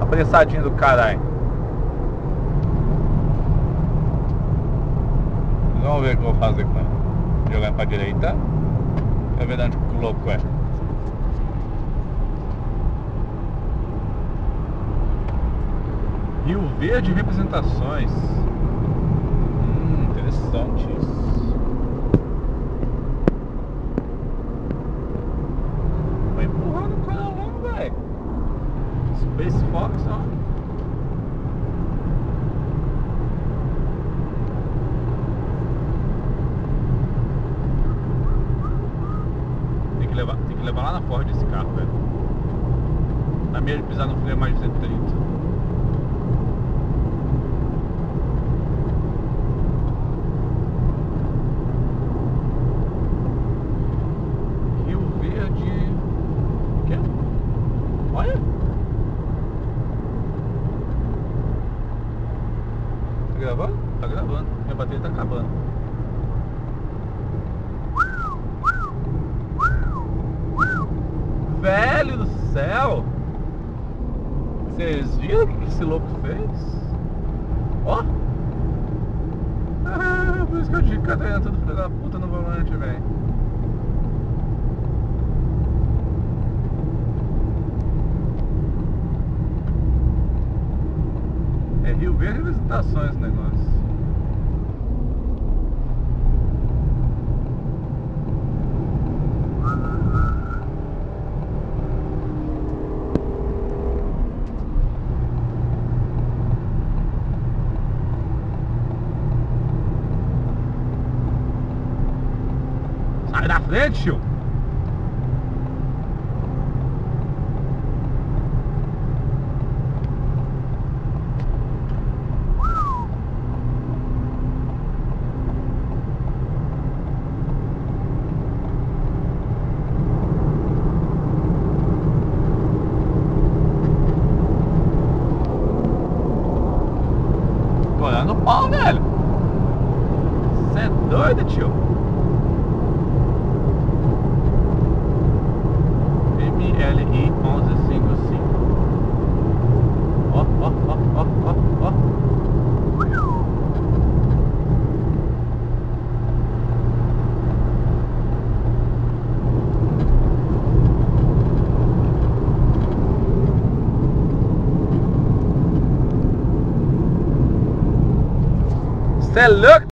apressadinho do caralho. Vamos ver o que eu vou fazer com ele. Jogar pra direita. De onde que louco é. Rio Verde Representações. Hum, interessante isso. Vai empurrando o cara lá, velho. Space Fox, ó. Tem que levar, tem que levar lá na Ford esse carro, velho. Na meia de pisar no freio mais de 130. Rio Verde. Quê? Olha! Tá gravando? Tá gravando. Minha bateria tá acabando. Velho do céu! Vocês viram o que esse louco fez? Ó! Ah, por isso que eu digo que a tudo filho da puta no volante, velho. Rio Verde Visitações esse negócio. Sai da frente, tio! Tô olhando o pau, velho. Você é doido, tio? MLI 1155. Ó, ó, ó, ó, ó, ó. Cê é louco?